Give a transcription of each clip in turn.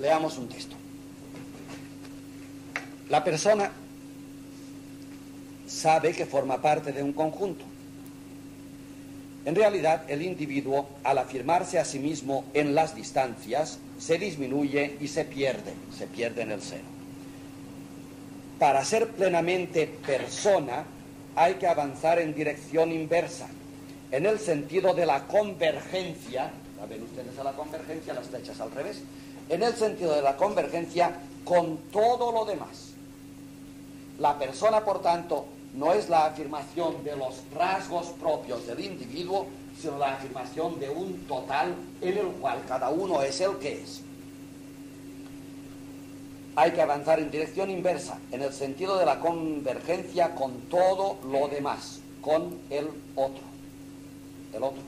Leamos un texto. La persona sabe que forma parte de un conjunto. En realidad, el individuo, al afirmarse a sí mismo en las distancias, se disminuye y se pierde, se pierde en el seno. Para ser plenamente persona, hay que avanzar en dirección inversa, en el sentido de la convergencia, ven ustedes a la convergencia, las flechas al revés, en el sentido de la convergencia con todo lo demás. La persona, por tanto, no es la afirmación de los rasgos propios del individuo, sino la afirmación de un total en el cual cada uno es el que es. Hay que avanzar en dirección inversa, en el sentido de la convergencia con todo lo demás, con el otro. El otro,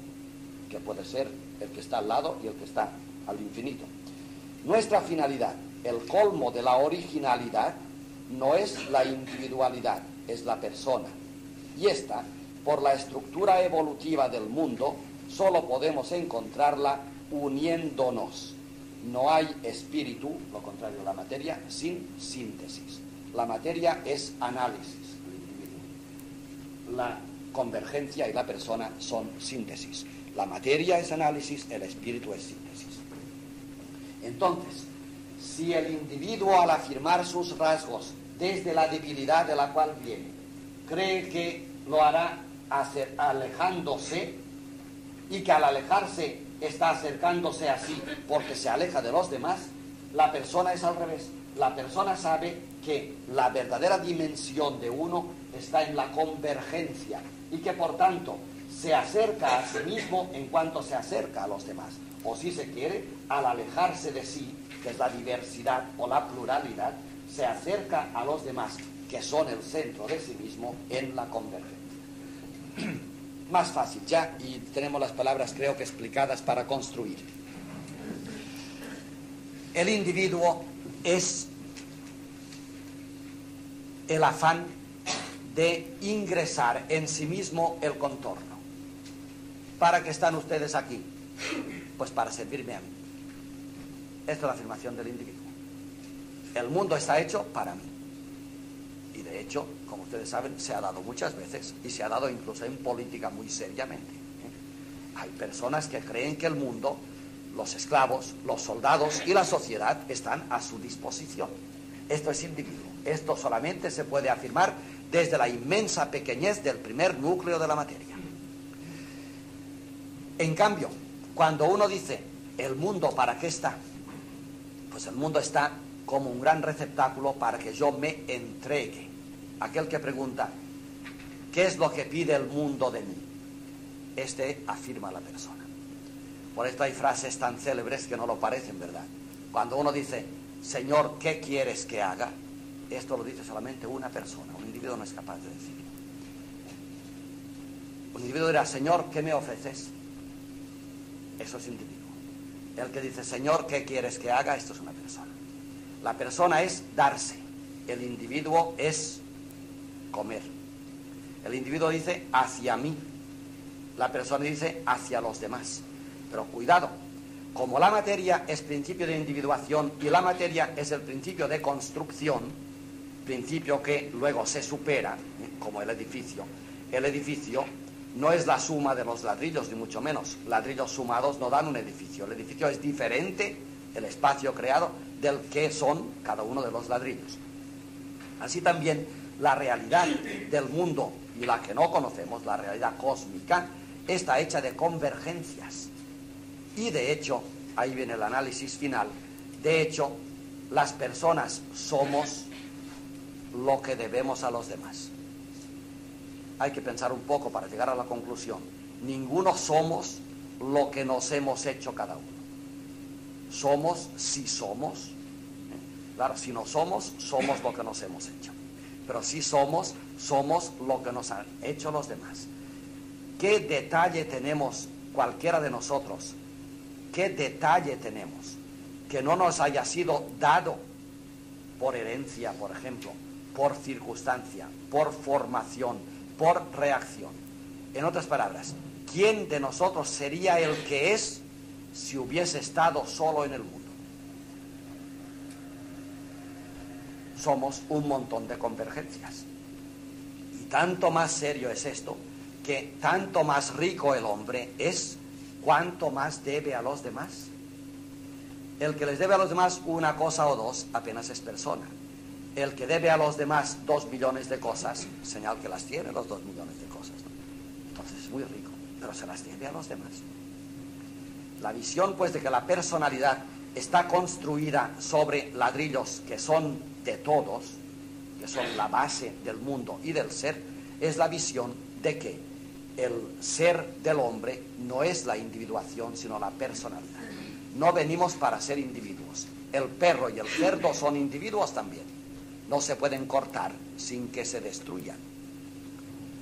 que puede ser el que está al lado y el que está al infinito. Nuestra finalidad, el colmo de la originalidad, no es la individualidad, es la persona. Y esta, por la estructura evolutiva del mundo, solo podemos encontrarla uniéndonos. No hay espíritu, lo contrario de la materia, sin síntesis. La materia es análisis, La convergencia y la persona son síntesis. La materia es análisis, el espíritu es síntesis. Entonces, si el individuo al afirmar sus rasgos desde la debilidad de la cual viene. Cree que lo hará alejándose y que al alejarse está acercándose así porque se aleja de los demás. La persona es al revés. La persona sabe que la verdadera dimensión de uno está en la convergencia y que por tanto se acerca a sí mismo en cuanto se acerca a los demás. O si se quiere, al alejarse de sí, que es la diversidad o la pluralidad, se acerca a los demás, que son el centro de sí mismo, en la convergencia. Más fácil ya, y tenemos las palabras creo que explicadas para construir. El individuo es el afán de ingresar en sí mismo el contorno. ¿Para qué están ustedes aquí? Pues para servirme a mí. Esta es la afirmación del individuo. El mundo está hecho para mí. Y de hecho, como ustedes saben, se ha dado muchas veces y se ha dado incluso en política muy seriamente. ¿eh? Hay personas que creen que el mundo, los esclavos, los soldados y la sociedad están a su disposición. Esto es individuo. Esto solamente se puede afirmar desde la inmensa pequeñez del primer núcleo de la materia. En cambio, cuando uno dice, ¿el mundo para qué está? Pues el mundo está como un gran receptáculo para que yo me entregue. Aquel que pregunta, ¿qué es lo que pide el mundo de mí? Este afirma la persona. Por esto hay frases tan célebres que no lo parecen, ¿verdad? Cuando uno dice, Señor, ¿qué quieres que haga? Esto lo dice solamente una persona, un individuo no es capaz de decirlo. Un individuo dirá, Señor, ¿qué me ofreces? Eso es individuo. El que dice, Señor, ¿qué quieres que haga? Esto es una persona. La persona es darse, el individuo es comer. El individuo dice hacia mí, la persona dice hacia los demás. Pero cuidado, como la materia es principio de individuación y la materia es el principio de construcción, principio que luego se supera, como el edificio, el edificio no es la suma de los ladrillos, ni mucho menos. Ladrillos sumados no dan un edificio. El edificio es diferente, el espacio creado, del que son cada uno de los ladrillos. Así también la realidad del mundo y la que no conocemos, la realidad cósmica, está hecha de convergencias. Y de hecho, ahí viene el análisis final, de hecho, las personas somos lo que debemos a los demás. Hay que pensar un poco para llegar a la conclusión. Ninguno somos lo que nos hemos hecho cada uno. Somos si somos. Claro, si no somos, somos lo que nos hemos hecho. Pero si somos, somos lo que nos han hecho los demás. ¿Qué detalle tenemos cualquiera de nosotros? ¿Qué detalle tenemos que no nos haya sido dado por herencia, por ejemplo, por circunstancia, por formación, por reacción? En otras palabras, ¿quién de nosotros sería el que es si hubiese estado solo en el mundo. somos un montón de convergencias. Y tanto más serio es esto, que tanto más rico el hombre es, cuanto más debe a los demás. El que les debe a los demás una cosa o dos apenas es persona. El que debe a los demás dos millones de cosas, señal que las tiene los dos millones de cosas. Entonces es muy rico, pero se las debe a los demás. La visión, pues, de que la personalidad está construida sobre ladrillos que son de todos, que son la base del mundo y del ser, es la visión de que el ser del hombre no es la individuación, sino la personalidad. No venimos para ser individuos. El perro y el cerdo son individuos también. No se pueden cortar sin que se destruyan.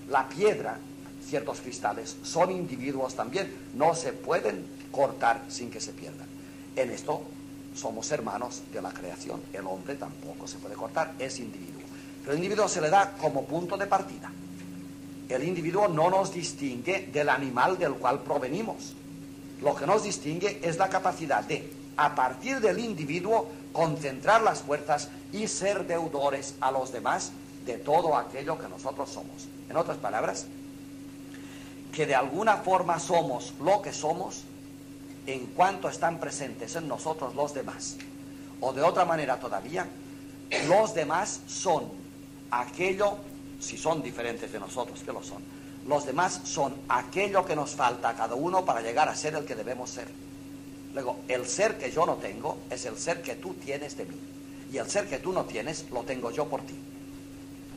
La piedra, ciertos cristales, son individuos también. No se pueden cortar sin que se pierdan. En esto somos hermanos de la creación. El hombre tampoco se puede cortar, es individuo. Pero el individuo se le da como punto de partida. El individuo no nos distingue del animal del cual provenimos. Lo que nos distingue es la capacidad de, a partir del individuo, concentrar las fuerzas y ser deudores a los demás de todo aquello que nosotros somos. En otras palabras, que de alguna forma somos lo que somos en cuanto están presentes en nosotros los demás. O de otra manera todavía, los demás son aquello, si son diferentes de nosotros, que lo son, los demás son aquello que nos falta a cada uno para llegar a ser el que debemos ser. Luego, el ser que yo no tengo es el ser que tú tienes de mí. Y el ser que tú no tienes lo tengo yo por ti.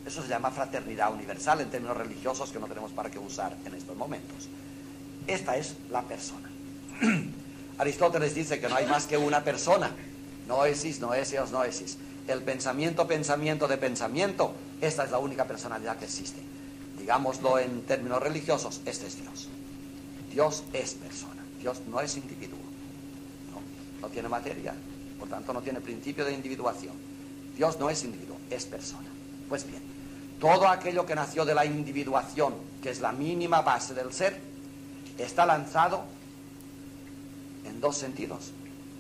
Eso se llama fraternidad universal en términos religiosos que no tenemos para qué usar en estos momentos. Esta es la persona. Aristóteles dice que no hay más que una persona. Noesis, noesios, noesis. El pensamiento, pensamiento de pensamiento, esta es la única personalidad que existe. Digámoslo en términos religiosos, este es Dios. Dios es persona. Dios no es individuo. No, no tiene materia. Por tanto, no tiene principio de individuación. Dios no es individuo, es persona. Pues bien, todo aquello que nació de la individuación, que es la mínima base del ser, está lanzado en dos sentidos.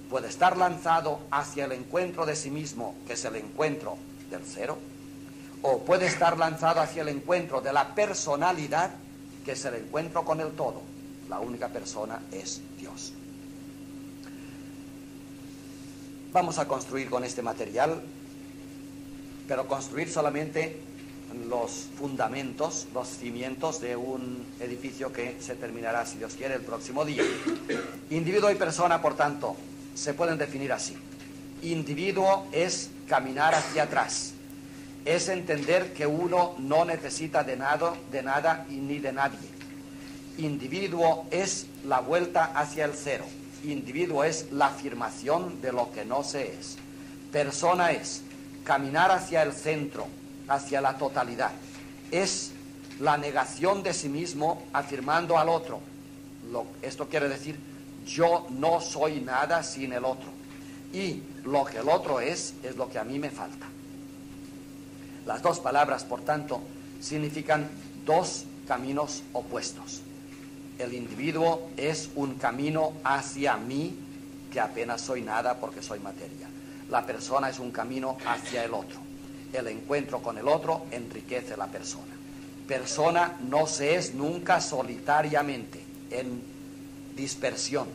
Puede estar lanzado hacia el encuentro de sí mismo, que es el encuentro del cero, o puede estar lanzado hacia el encuentro de la personalidad, que es el encuentro con el todo. La única persona es Dios. Vamos a construir con este material, pero construir solamente los fundamentos, los cimientos de un edificio que se terminará, si Dios quiere, el próximo día. Individuo y persona, por tanto, se pueden definir así. Individuo es caminar hacia atrás, es entender que uno no necesita de nada, de nada y ni de nadie. Individuo es la vuelta hacia el cero. Individuo es la afirmación de lo que no se es. Persona es caminar hacia el centro, hacia la totalidad. Es la negación de sí mismo afirmando al otro. Esto quiere decir, yo no soy nada sin el otro. Y lo que el otro es, es lo que a mí me falta. Las dos palabras, por tanto, significan dos caminos opuestos. El individuo es un camino hacia mí, que apenas soy nada porque soy materia. La persona es un camino hacia el otro el encuentro con el otro enriquece la persona. Persona no se es nunca solitariamente, en dispersión.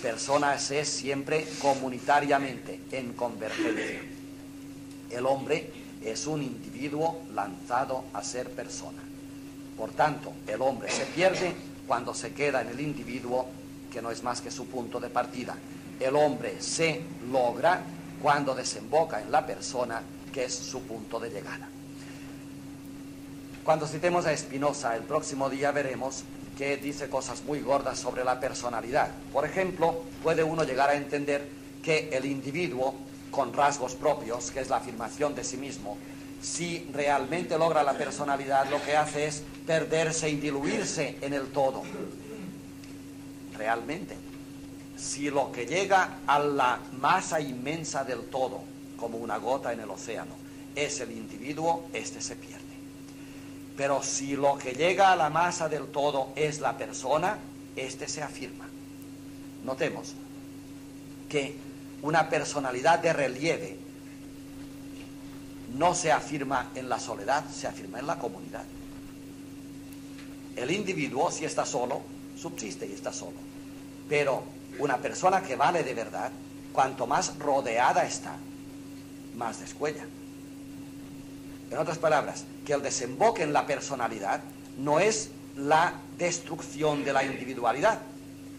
Persona se es siempre comunitariamente, en convergencia. El hombre es un individuo lanzado a ser persona. Por tanto, el hombre se pierde cuando se queda en el individuo, que no es más que su punto de partida. El hombre se logra cuando desemboca en la persona que es su punto de llegada. Cuando citemos a Spinoza el próximo día veremos que dice cosas muy gordas sobre la personalidad. Por ejemplo, puede uno llegar a entender que el individuo con rasgos propios, que es la afirmación de sí mismo, si realmente logra la personalidad, lo que hace es perderse y diluirse en el todo. Realmente. Si lo que llega a la masa inmensa del todo como una gota en el océano. Es el individuo, este se pierde. Pero si lo que llega a la masa del todo es la persona, este se afirma. Notemos que una personalidad de relieve no se afirma en la soledad, se afirma en la comunidad. El individuo, si está solo, subsiste y está solo. Pero una persona que vale de verdad, cuanto más rodeada está, más descuella. En otras palabras, que el desemboque en la personalidad no es la destrucción de la individualidad.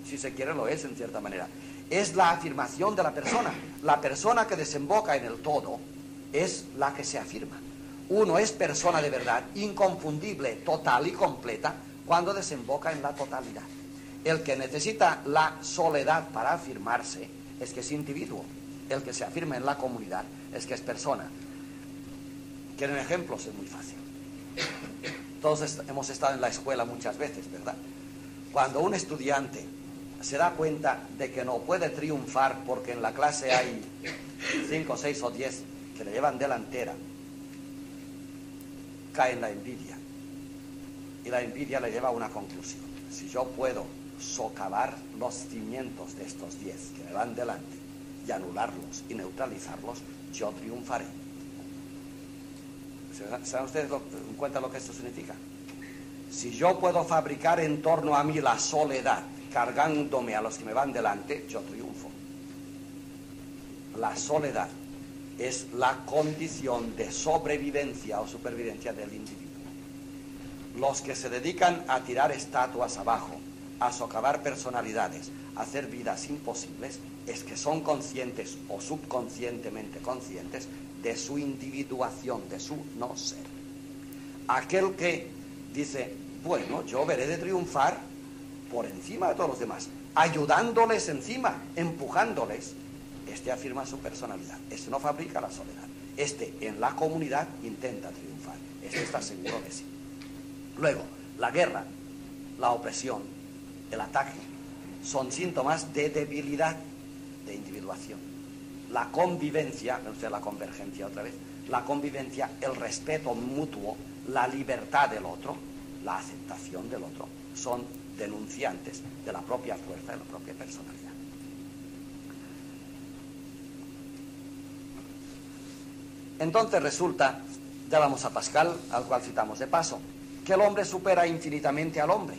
Si se quiere, lo es en cierta manera. Es la afirmación de la persona. La persona que desemboca en el todo es la que se afirma. Uno es persona de verdad, inconfundible, total y completa, cuando desemboca en la totalidad. El que necesita la soledad para afirmarse es que es individuo. El que se afirma en la comunidad es que es persona. ¿Quieren ejemplos? Es muy fácil. Todos hemos estado en la escuela muchas veces, ¿verdad? Cuando un estudiante se da cuenta de que no puede triunfar porque en la clase hay cinco, seis o diez que le llevan delantera, cae en la envidia. Y la envidia le lleva a una conclusión. Si yo puedo socavar los cimientos de estos diez que me van delante y anularlos y neutralizarlos, yo triunfaré. ¿Se dan ustedes en cuenta lo que esto significa? Si yo puedo fabricar en torno a mí la soledad, cargándome a los que me van delante, yo triunfo. La soledad es la condición de sobrevivencia o supervivencia del individuo. Los que se dedican a tirar estatuas abajo, a socavar personalidades, a hacer vidas imposibles, es que son conscientes o subconscientemente conscientes de su individuación, de su no ser. Aquel que dice, bueno, yo veré de triunfar por encima de todos los demás, ayudándoles encima, empujándoles, este afirma su personalidad, este no fabrica la soledad, este en la comunidad intenta triunfar, este está seguro de sí. Luego, la guerra, la opresión, el ataque, son síntomas de debilidad, de individuación la convivencia, sea, la convergencia otra vez, la convivencia, el respeto mutuo, la libertad del otro, la aceptación del otro, son denunciantes de la propia fuerza, de la propia personalidad. Entonces resulta, ya vamos a Pascal, al cual citamos de paso, que el hombre supera infinitamente al hombre.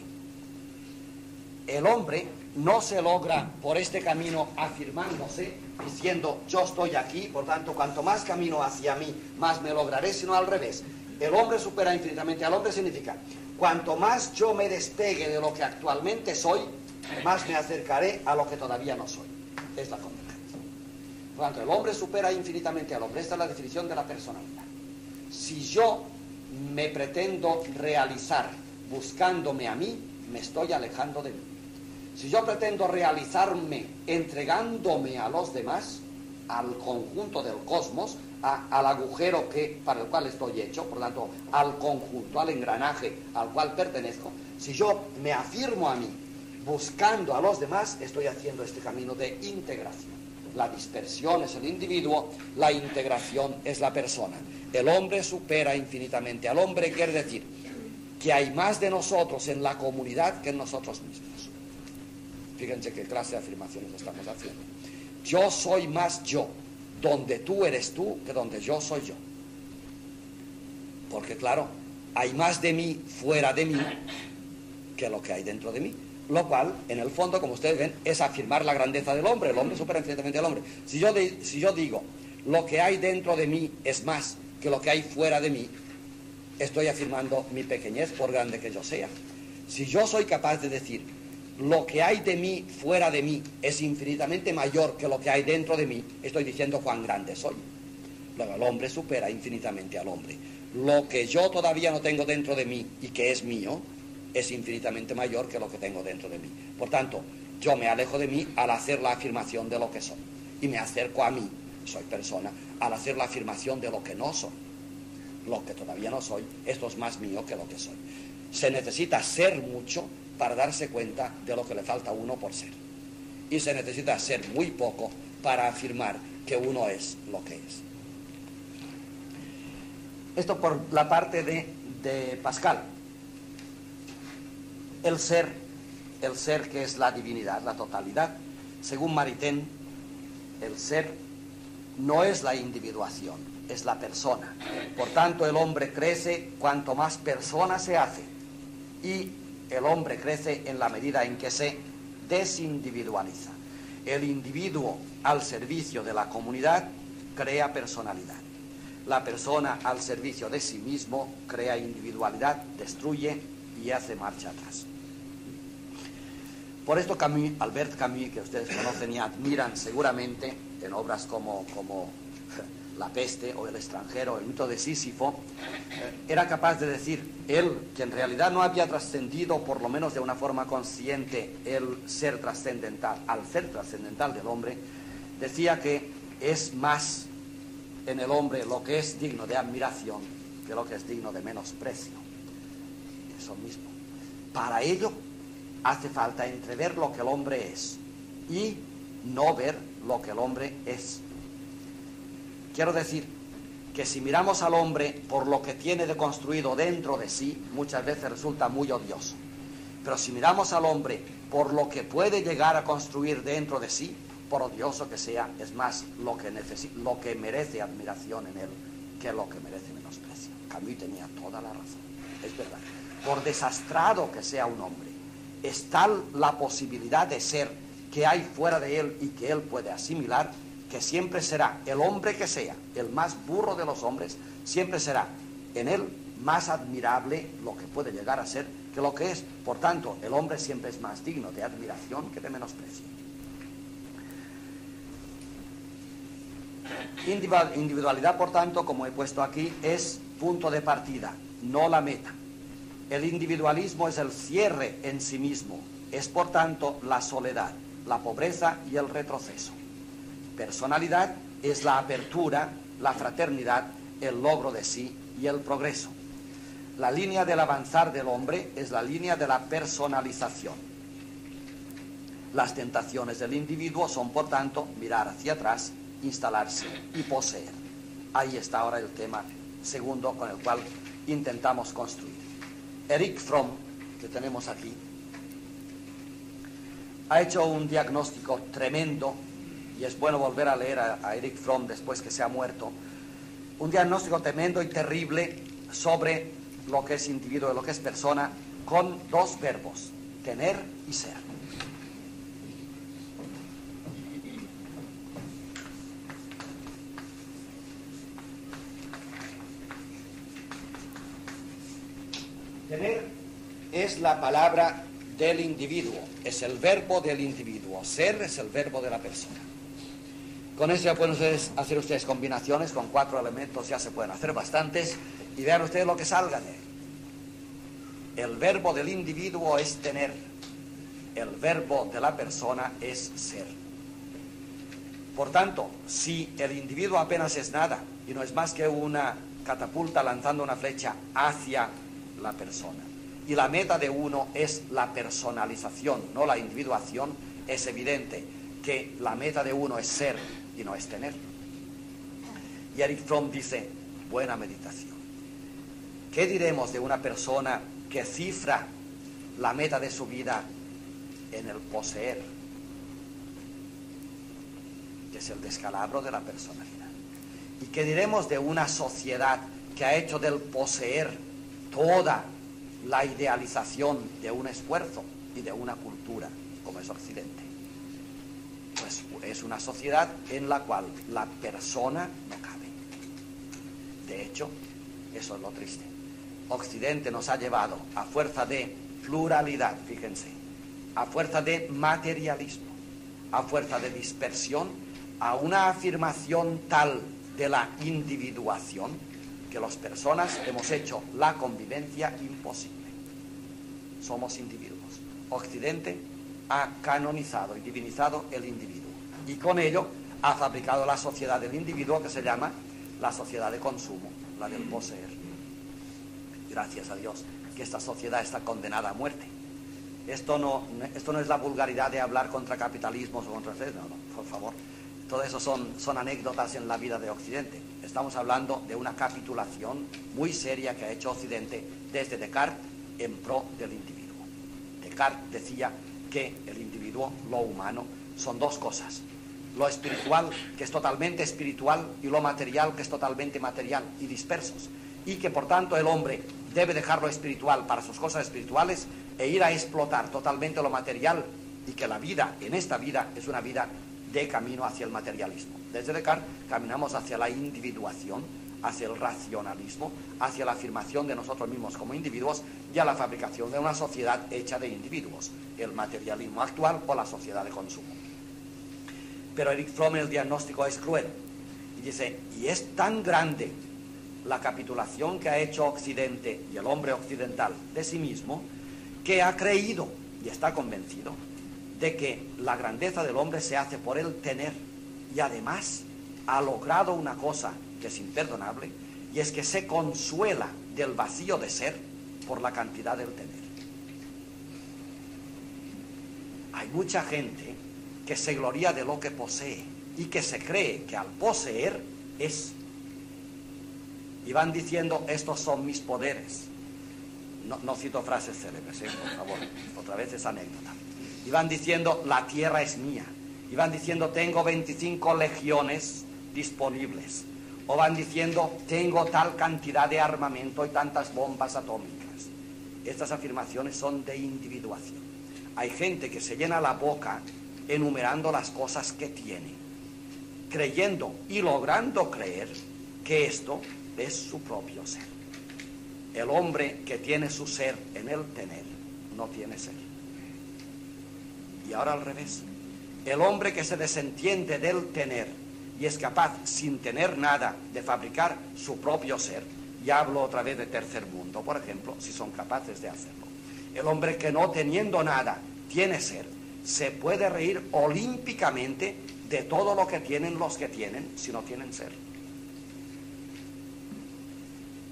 El hombre no se logra por este camino afirmándose, diciendo yo estoy aquí, por tanto, cuanto más camino hacia mí, más me lograré, sino al revés. El hombre supera infinitamente al hombre significa, cuanto más yo me despegue de lo que actualmente soy, más me acercaré a lo que todavía no soy. Es la convergencia. Por tanto, el hombre supera infinitamente al hombre. Esta es la definición de la personalidad. Si yo me pretendo realizar buscándome a mí, me estoy alejando de mí. Si yo pretendo realizarme entregándome a los demás, al conjunto del cosmos, al agujero que, para el cual estoy hecho, por lo tanto, al conjunto, al engranaje al cual pertenezco, si yo me afirmo a mí buscando a los demás, estoy haciendo este camino de integración. La dispersión es el individuo, la integración es la persona. El hombre supera infinitamente al hombre, quiere decir que hay más de nosotros en la comunidad que en nosotros mismos. Fíjense qué clase de afirmaciones estamos haciendo. Yo soy más yo, donde tú eres tú, que donde yo soy yo. Porque claro, hay más de mí fuera de mí que lo que hay dentro de mí. Lo cual, en el fondo, como ustedes ven, es afirmar la grandeza del hombre. El hombre supera infinitamente al hombre. Si yo, si yo digo, lo que hay dentro de mí es más que lo que hay fuera de mí, estoy afirmando mi pequeñez por grande que yo sea. Si yo soy capaz de decir, lo que hay de mí fuera de mí es infinitamente mayor que lo que hay dentro de mí, estoy diciendo cuán grande soy. Luego el hombre supera infinitamente al hombre. Lo que yo todavía no tengo dentro de mí y que es mío es infinitamente mayor que lo que tengo dentro de mí. Por tanto, yo me alejo de mí al hacer la afirmación de lo que soy y me acerco a mí, soy persona, al hacer la afirmación de lo que no soy. Lo que todavía no soy, esto es más mío que lo que soy. Se necesita ser mucho para darse cuenta de lo que le falta a uno por ser. Y se necesita ser muy poco para afirmar que uno es lo que es. Esto por la parte de, de Pascal. El ser, el ser que es la divinidad, la totalidad. Según Maritain, el ser no es la individuación, es la persona. Por tanto, el hombre crece cuanto más persona se hace. Y el hombre crece en la medida en que se desindividualiza. El individuo al servicio de la comunidad crea personalidad. La persona al servicio de sí mismo crea individualidad, destruye y hace marcha atrás. Por esto Camus, Albert Camus, que ustedes conocen y admiran seguramente en obras como, como La peste o El extranjero, el mito de Sísifo, eh, era capaz de decir, él, que en realidad no había trascendido, por lo menos de una forma consciente, el ser trascendental, al ser trascendental del hombre, decía que es más en el hombre lo que es digno de admiración que lo que es digno de menosprecio. Eso mismo. Para ello hace falta entrever lo que el hombre es y no ver lo que el hombre es. Quiero decir que si miramos al hombre por lo que tiene de construido dentro de sí, muchas veces resulta muy odioso. Pero si miramos al hombre por lo que puede llegar a construir dentro de sí, por odioso que sea, es más lo que, lo que merece admiración en él que lo que merece menosprecio. Camus tenía toda la razón, es verdad. Por desastrado que sea un hombre, es tal la posibilidad de ser que hay fuera de él y que él puede asimilar, que siempre será el hombre que sea, el más burro de los hombres, siempre será en él más admirable lo que puede llegar a ser que lo que es. Por tanto, el hombre siempre es más digno de admiración que de menosprecio. Individualidad, por tanto, como he puesto aquí, es punto de partida, no la meta. El individualismo es el cierre en sí mismo, es por tanto la soledad, la pobreza y el retroceso. Personalidad es la apertura, la fraternidad, el logro de sí y el progreso. La línea del avanzar del hombre es la línea de la personalización. Las tentaciones del individuo son, por tanto, mirar hacia atrás instalarse y poseer. Ahí está ahora el tema segundo con el cual intentamos construir. Eric Fromm, que tenemos aquí, ha hecho un diagnóstico tremendo, y es bueno volver a leer a, Eric Fromm después que se ha muerto, un diagnóstico tremendo y terrible sobre lo que es individuo lo que es persona, con dos verbos, tener y ser. Tener es la palabra del individuo, es el verbo del individuo. Ser es el verbo de la persona. Con eso ya pueden hacer ustedes combinaciones con cuatro elementos, ya se pueden hacer bastantes y vean ustedes lo que salga de él. El verbo del individuo es tener, el verbo de la persona es ser. Por tanto, si el individuo apenas es nada y no es más que una catapulta lanzando una flecha hacia la persona. Y la meta de uno es la personalización, no la individuación. Es evidente que la meta de uno es ser y no es tener. Y Eric Fromm dice, buena meditación. ¿Qué diremos de una persona que cifra la meta de su vida en el poseer? Que es el descalabro de la personalidad. ¿Y qué diremos de una sociedad que ha hecho del poseer toda la idealización de un esfuerzo y de una cultura como es Occidente. Pues es una sociedad en la cual la persona no cabe. De hecho, eso es lo triste. Occidente nos ha llevado a fuerza de pluralidad, fíjense, a fuerza de materialismo, a fuerza de dispersión, a una afirmación tal de la individuación que las personas hemos hecho la convivencia imposible. Somos individuos. Occidente ha canonizado y divinizado el individuo y con ello ha fabricado la sociedad del individuo que se llama la sociedad de consumo, la del poseer. Gracias a Dios que esta sociedad está condenada a muerte. Esto no, esto no es la vulgaridad de hablar contra capitalismos o contra... No, no, por favor. Todo eso son, son anécdotas en la vida de Occidente. Estamos hablando de una capitulación muy seria que ha hecho Occidente desde Descartes en pro del individuo. Descartes decía que el individuo, lo humano, son dos cosas, lo espiritual que es totalmente espiritual y lo material que es totalmente material y dispersos. Y que por tanto el hombre debe dejar lo espiritual para sus cosas espirituales e ir a explotar totalmente lo material y que la vida en esta vida es una vida de camino hacia el materialismo. Desde Descartes caminamos hacia la individuación, hacia el racionalismo, hacia la afirmación de nosotros mismos como individuos y a la fabricación de una sociedad hecha de individuos, el materialismo actual o la sociedad de consumo. Pero Eric Fromm el diagnóstico es cruel y dice, y es tan grande la capitulación que ha hecho Occidente y el hombre occidental de sí mismo, que ha creído y está convencido de que la grandeza del hombre se hace por el tener y además ha logrado una cosa que es imperdonable y es que se consuela del vacío de ser por la cantidad del tener. Hay mucha gente que se gloria de lo que posee y que se cree que al poseer es. Y van diciendo, estos son mis poderes. No, cito frases célebres, ¿eh? por favor, otra vez es anécdota. Y van diciendo, la tierra es mía. Y van diciendo, tengo 25 legiones disponibles. O van diciendo, tengo tal cantidad de armamento y tantas bombas atómicas. Estas afirmaciones son de individuación. Hay gente que se llena la boca enumerando las cosas que tiene, creyendo y logrando creer que esto es su propio ser. El hombre que tiene su ser en el tener no tiene ser. Y ahora al revés. El hombre que se desentiende del tener y es capaz, sin tener nada, de fabricar su propio ser, y hablo otra vez de tercer mundo, por ejemplo, si son capaces de hacerlo. El hombre que no teniendo nada tiene ser, se puede reír olímpicamente de todo lo que tienen los que tienen si no tienen ser.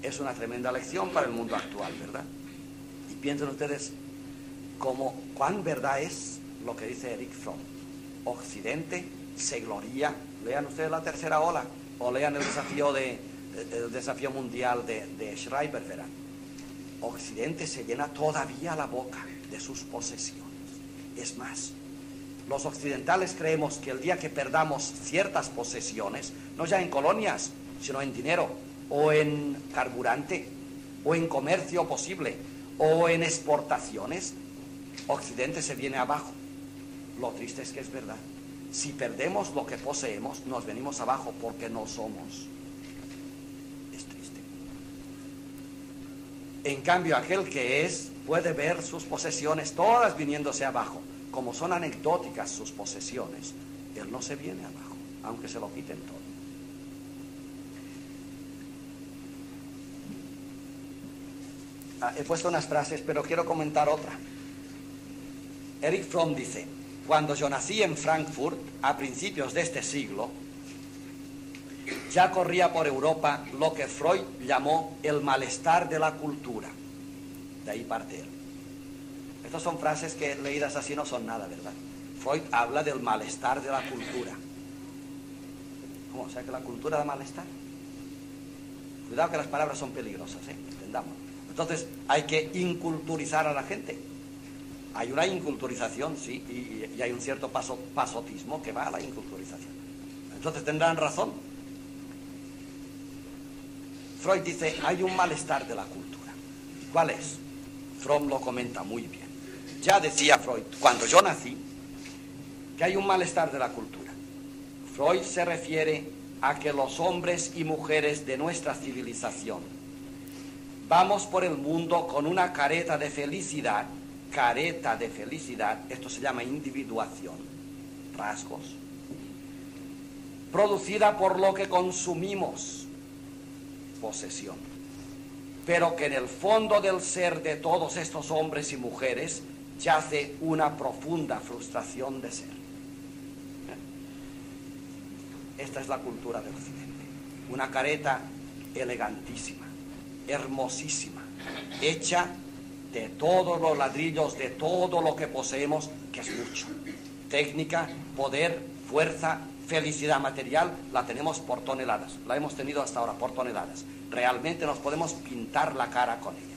Es una tremenda lección para el mundo actual, ¿verdad? Y piensen ustedes como cuán verdad es lo que dice Eric Fromm. Occidente se gloria, lean ustedes la tercera ola o lean el desafío de el desafío mundial de, de Schreiber, verán. Occidente se llena todavía la boca de sus posesiones. Es más, los occidentales creemos que el día que perdamos ciertas posesiones, no ya en colonias, sino en dinero, o en carburante, o en comercio posible, o en exportaciones, Occidente se viene abajo. Lo triste es que es verdad. Si perdemos lo que poseemos, nos venimos abajo porque no somos. Es triste. En cambio, aquel que es puede ver sus posesiones todas viniéndose abajo. Como son anecdóticas sus posesiones, él no se viene abajo, aunque se lo quiten todo. Ah, he puesto unas frases, pero quiero comentar otra. Eric Fromm dice, cuando yo nací en Frankfurt, a principios de este siglo, ya corría por Europa lo que Freud llamó el malestar de la cultura. De ahí parte él. Estas son frases que leídas así no son nada, ¿verdad? Freud habla del malestar de la cultura. ¿Cómo? O sea que la cultura da malestar. Cuidado que las palabras son peligrosas, ¿eh? Entendamos. Entonces hay que inculturizar a la gente. Hay una inculturización, sí, y, hay un cierto paso, pasotismo que va a la inculturización. Entonces tendrán razón. Freud dice, hay un malestar de la cultura. ¿Cuál es? Fromm lo comenta muy bien. Ya decía Freud, cuando yo nací, que hay un malestar de la cultura. Freud se refiere a que los hombres y mujeres de nuestra civilización vamos por el mundo con una careta de felicidad, careta de felicidad, esto se llama individuación, rasgos, producida por lo que consumimos, posesión pero que en el fondo del ser de todos estos hombres y mujeres yace una profunda frustración de ser. Esta es la cultura de Occidente. Una careta elegantísima, hermosísima, hecha de todos los ladrillos, de todo lo que poseemos, que es mucho. Técnica, poder, fuerza, felicidad material, la tenemos por toneladas. La hemos tenido hasta ahora por toneladas realmente nos podemos pintar la cara con ella,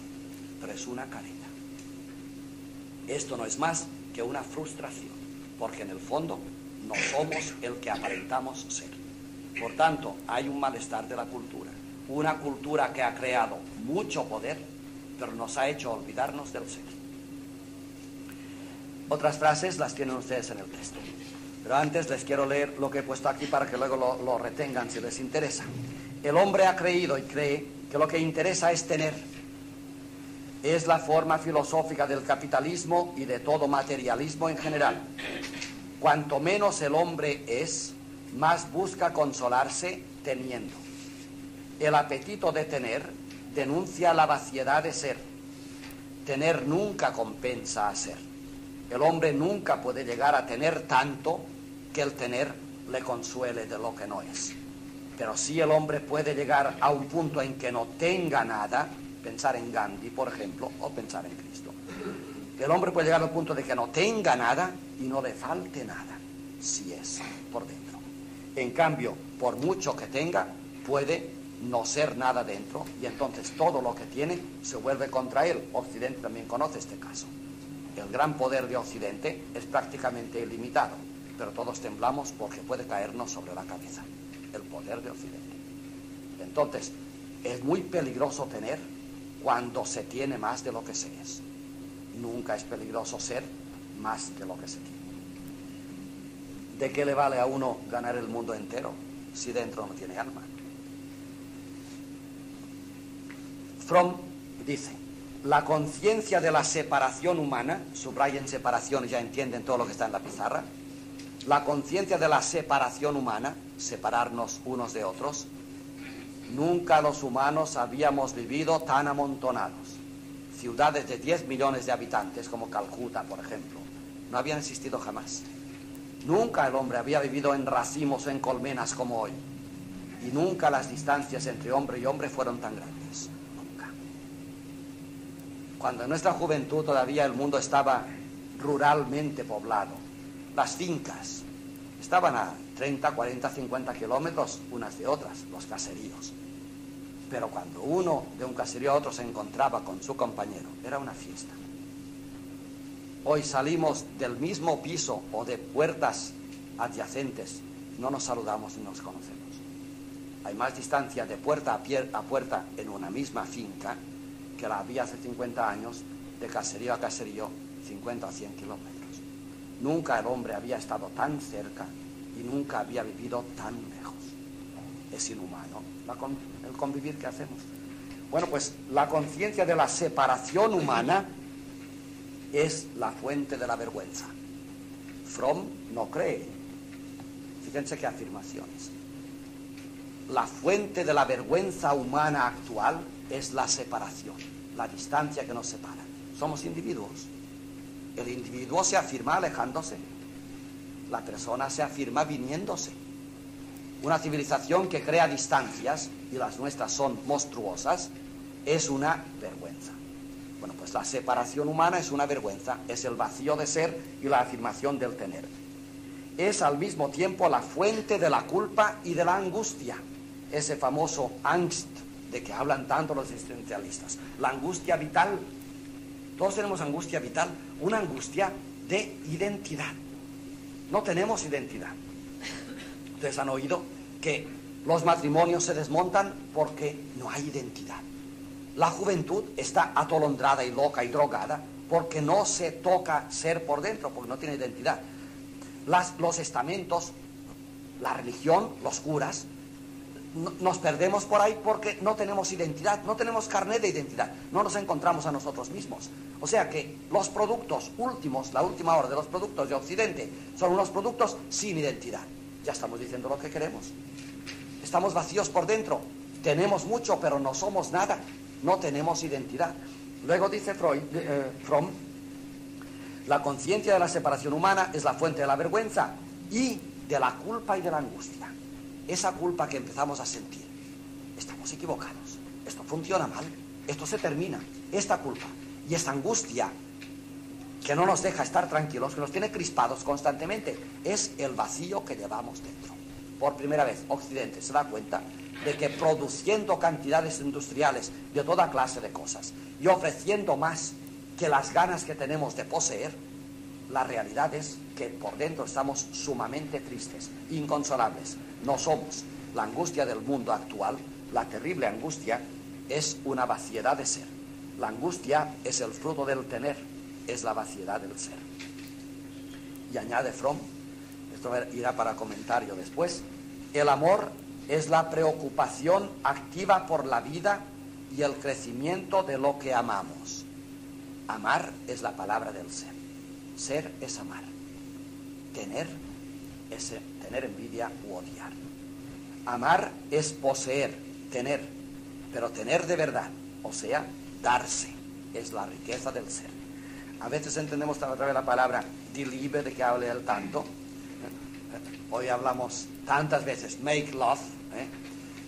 pero es una careta. Esto no es más que una frustración, porque en el fondo no somos el que aparentamos ser. Por tanto, hay un malestar de la cultura. Una cultura que ha creado mucho poder, pero nos ha hecho olvidarnos del ser. Otras frases las tienen ustedes en el texto. Pero antes les quiero leer lo que he puesto aquí para que luego lo, lo retengan si les interesa. El hombre ha creído y cree que lo que interesa es tener. Es la forma filosófica del capitalismo y de todo materialismo en general. Cuanto menos el hombre es, más busca consolarse teniendo. El apetito de tener denuncia la vaciedad de ser. Tener nunca compensa a ser. El hombre nunca puede llegar a tener tanto que el tener le consuele de lo que no es. Pero si el hombre puede llegar a un punto en que no tenga nada, pensar en Gandhi, por ejemplo, o pensar en Cristo. El hombre puede llegar al punto de que no tenga nada y no le falte nada, si es por dentro. En cambio, por mucho que tenga, puede no ser nada dentro y entonces todo lo que tiene se vuelve contra él. Occidente también conoce este caso. El gran poder de Occidente es prácticamente ilimitado, pero todos temblamos porque puede caernos sobre la cabeza el poder de Occidente. Entonces, es muy peligroso tener cuando se tiene más de lo que se es. Nunca es peligroso ser más de lo que se tiene. ¿De qué le vale a uno ganar el mundo entero si dentro no tiene alma? Fromm dice, la conciencia de la separación humana, subrayen separación ya entienden todo lo que está en la pizarra, la conciencia de la separación humana, separarnos unos de otros, nunca los humanos habíamos vivido tan amontonados. Ciudades de 10 millones de habitantes, como Calcuta, por ejemplo, no habían existido jamás. Nunca el hombre había vivido en racimos o en colmenas como hoy. Y nunca las distancias entre hombre y hombre fueron tan grandes. Cuando en nuestra juventud todavía el mundo estaba ruralmente poblado, las fincas estaban a 30, 40, 50 kilómetros unas de otras, los caseríos. Pero cuando uno de un caserío a otro se encontraba con su compañero, era una fiesta. Hoy salimos del mismo piso o de puertas adyacentes, no nos saludamos ni nos conocemos. Hay más distancia de puerta a, puerta en una misma finca que la había hace 50 años de caserío a caserío, 50 o 100 kilómetros. Nunca el hombre había estado tan cerca y nunca había vivido tan lejos. Es inhumano el convivir que hacemos. Bueno, pues la conciencia de la separación humana es la fuente de la vergüenza. Fromm no cree. Fíjense qué afirmaciones. La fuente de la vergüenza humana actual es la separación, la distancia que nos separa. Somos individuos el individuo se afirma alejándose. La persona se afirma viniéndose. Una civilización que crea distancias, y las nuestras son monstruosas, es una vergüenza. Bueno, pues la separación humana es una vergüenza, es el vacío de ser y la afirmación del tener. Es al mismo tiempo la fuente de la culpa y de la angustia, ese famoso angst de que hablan tanto los existencialistas, la angustia vital todos tenemos angustia vital, una angustia de identidad. No tenemos identidad. Ustedes han oído que los matrimonios se desmontan porque no hay identidad. La juventud está atolondrada y loca y drogada porque no se toca ser por dentro, porque no tiene identidad. los estamentos, la religión, los curas, nos perdemos por ahí porque no tenemos identidad, no tenemos carnet de identidad, no nos encontramos a nosotros mismos. O sea que los productos últimos, la última hora de los productos de Occidente, son unos productos sin identidad. Ya estamos diciendo lo que queremos. Estamos vacíos por dentro, tenemos mucho, pero no somos nada, no tenemos identidad. Luego dice Freud, eh, Fromm, la conciencia de la separación humana es la fuente de la vergüenza y de la culpa y de la angustia esa culpa que empezamos a sentir. Estamos equivocados. Esto funciona mal. Esto se termina. Esta culpa y esta angustia que no nos deja estar tranquilos, que nos tiene crispados constantemente, es el vacío que llevamos dentro. Por primera vez, Occidente se da cuenta de que produciendo cantidades industriales de toda clase de cosas y ofreciendo más que las ganas que tenemos de poseer, la realidad es que por dentro estamos sumamente tristes, inconsolables. No somos. La angustia del mundo actual, la terrible angustia, es una vaciedad de ser. La angustia es el fruto del tener, es la vaciedad del ser. Y añade Fromm, esto irá para comentario después, el amor es la preocupación activa por la vida y el crecimiento de lo que amamos. Amar es la palabra del ser. Ser es amar. Tener es tener envidia u odiar. Amar es poseer, tener, pero tener de verdad, o sea, darse, es la riqueza del ser. A veces entendemos a través de la palabra deliver, de que hable el tanto. Hoy hablamos tantas veces, make love. ¿eh?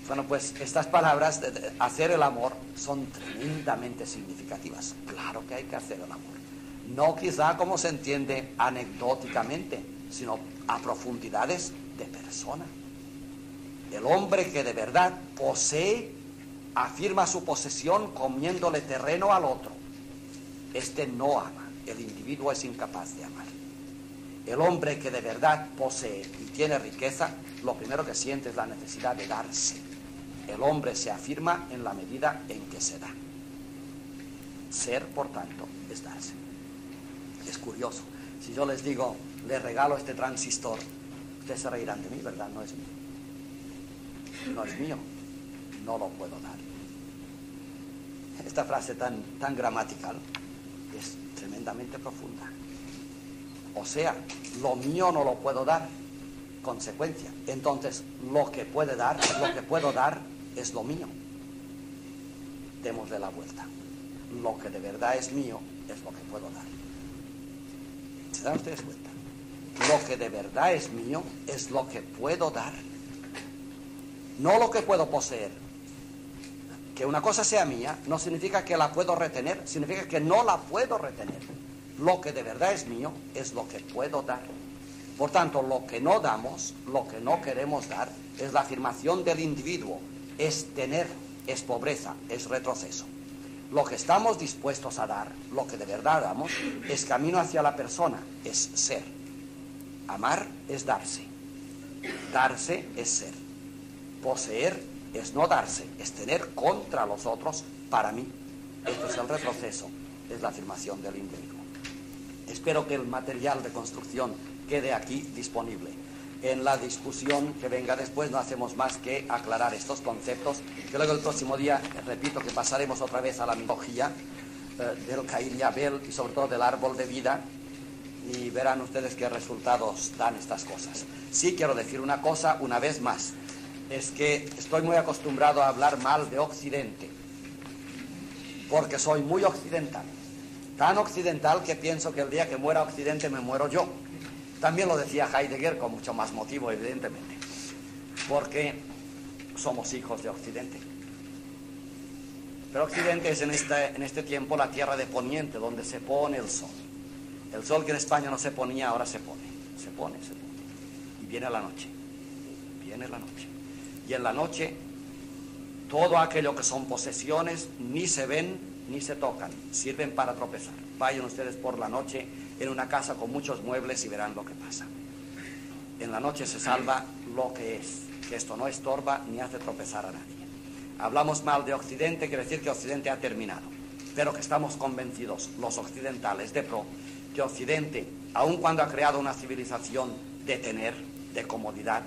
Bueno, pues estas palabras, de hacer el amor, son tremendamente significativas. Claro que hay que hacer el amor. No quizá como se entiende anecdóticamente, sino a profundidades de persona. El hombre que de verdad posee, afirma su posesión comiéndole terreno al otro. Este no ama, el individuo es incapaz de amar. El hombre que de verdad posee y tiene riqueza, lo primero que siente es la necesidad de darse. El hombre se afirma en la medida en que se da. Ser, por tanto, es darse. Es curioso. Si yo les digo, les regalo este transistor, ustedes se reirán de mí, ¿verdad? No es mío. No es mío. No lo puedo dar. Esta frase tan, tan gramatical es tremendamente profunda. O sea, lo mío no lo puedo dar. Consecuencia. Entonces, lo que puede dar, lo que puedo dar es lo mío. Démosle la vuelta. Lo que de verdad es mío es lo que puedo dar. ¿Se dan ustedes cuenta? Lo que de verdad es mío es lo que puedo dar. No lo que puedo poseer. Que una cosa sea mía no significa que la puedo retener, significa que no la puedo retener. Lo que de verdad es mío es lo que puedo dar. Por tanto, lo que no damos, lo que no queremos dar, es la afirmación del individuo, es tener, es pobreza, es retroceso. Lo que estamos dispuestos a dar, lo que de verdad damos, es camino hacia la persona, es ser. Amar es darse. Darse es ser. Poseer es no darse, es tener contra los otros para mí. Esto es el retroceso, es la afirmación del individuo. Espero que el material de construcción quede aquí disponible. En la discusión que venga después. No hacemos más que aclarar estos conceptos, que luego el próximo día, repito, que pasaremos otra vez a la mitología eh, del Caín y Abel y sobre todo del árbol de vida. Y verán ustedes qué resultados dan estas cosas. Sí quiero decir una cosa una vez más, es que estoy muy acostumbrado a hablar mal de Occidente, porque soy muy occidental, tan occidental que pienso que el día que muera Occidente me muero yo. También lo decía Heidegger con mucho más motivo, evidentemente, porque somos hijos de Occidente. Pero Occidente es en este, en este tiempo la tierra de Poniente, donde se pone el sol. El sol que en España no se ponía, ahora se pone. Se pone, se pone. Y viene la noche. Viene la noche. Y en la noche, todo aquello que son posesiones ni se ven ni se tocan. Sirven para tropezar. Vayan ustedes por la noche en una casa con muchos muebles y verán lo que pasa. En la noche se salva lo que es, que esto no estorba ni hace tropezar a nadie. Hablamos mal de Occidente, quiere decir que Occidente ha terminado, pero que estamos convencidos, los occidentales de pro, que Occidente, aun cuando ha creado una civilización de tener, de comodidad,